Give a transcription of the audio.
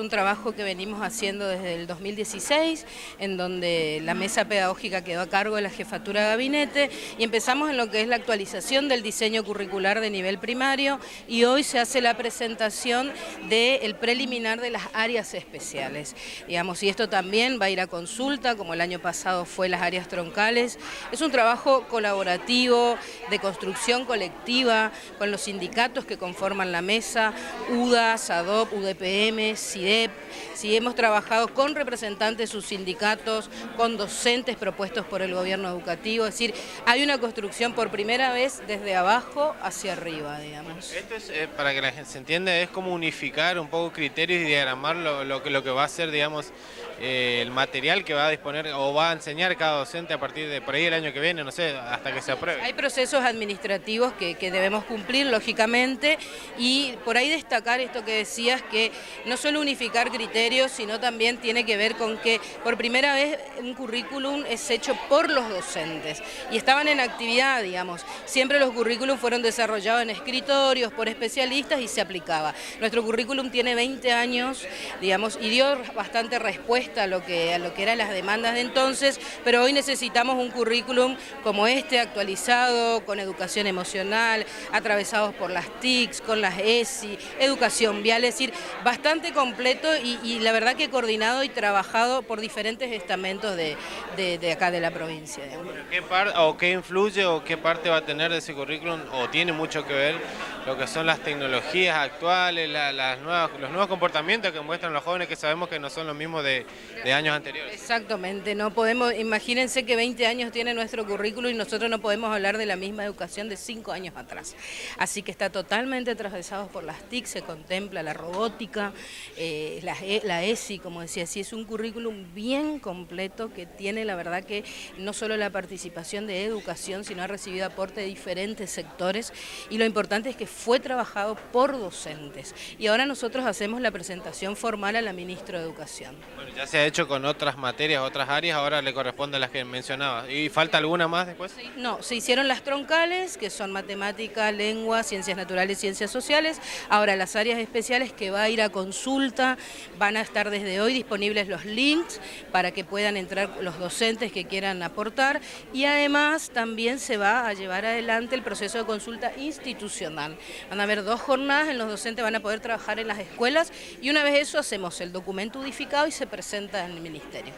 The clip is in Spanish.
Un trabajo que venimos haciendo desde el 2016, en donde la mesa pedagógica quedó a cargo de la jefatura de gabinete y empezamos en lo que es la actualización del diseño curricular de nivel primario y hoy se hace la presentación del preliminar de las áreas especiales. Digamos, y esto también va a ir a consulta, como el año pasado fue las áreas troncales. Es un trabajo colaborativo, de construcción colectiva, con los sindicatos que conforman la mesa, UDA, SADOP, UDPM, si hemos trabajado con representantes de sus sindicatos, con docentes propuestos por el gobierno educativo, es decir, hay una construcción por primera vez desde abajo hacia arriba, digamos. Esto es, eh, para que la gente se entienda, es como unificar un poco criterios y diagramar lo, que, lo que va a ser, digamos, eh, el material que va a disponer o va a enseñar cada docente a partir de por ahí el año que viene, no sé, hasta que se apruebe. Hay procesos administrativos que, que debemos cumplir, lógicamente, y por ahí destacar esto que decías, que no solo unificar unificar criterios, sino también tiene que ver con que por primera vez un currículum es hecho por los docentes y estaban en actividad, digamos. Siempre los currículums fueron desarrollados en escritorios por especialistas y se aplicaba. Nuestro currículum tiene 20 años, digamos, y dio bastante respuesta a lo que, a lo que eran las demandas de entonces, pero hoy necesitamos un currículum como este, actualizado, con educación emocional, atravesados por las TICs, con las ESI, educación vial, es decir, bastante complejo y, la verdad que coordinado y trabajado por diferentes estamentos de, acá de la provincia. ¿Qué o qué influye o qué parte va a tener de ese currículum o tiene mucho que ver lo que son las tecnologías actuales, las nuevas, los nuevos comportamientos que muestran los jóvenes que sabemos que no son los mismos de, años anteriores? Exactamente, no podemos, imagínense que 20 años tiene nuestro currículum y nosotros no podemos hablar de la misma educación de 5 años atrás. Así que está totalmente atravesado por las TIC, se contempla la robótica, eh, la, e, la, ESI, como decía, sí es un currículum bien completo que tiene la verdad que no solo la participación de educación, sino ha recibido aporte de diferentes sectores y lo importante es que fue trabajado por docentes. Y ahora nosotros hacemos la presentación formal a la ministra de Educación. Bueno, ya se ha hecho con otras materias, otras áreas, ahora le corresponde a las que mencionaba. ¿Y falta alguna más después? no, se hicieron las troncales, que son matemática, lengua, ciencias naturales, ciencias sociales. Ahora las áreas especiales que va a ir a van a estar desde hoy disponibles los links para que puedan entrar los docentes que quieran aportar y además también se va a llevar adelante el proceso de consulta institucional. Van a haber dos jornadas en los docentes van a poder trabajar en las escuelas y una vez eso hacemos el documento unificado y se presenta en el ministerio.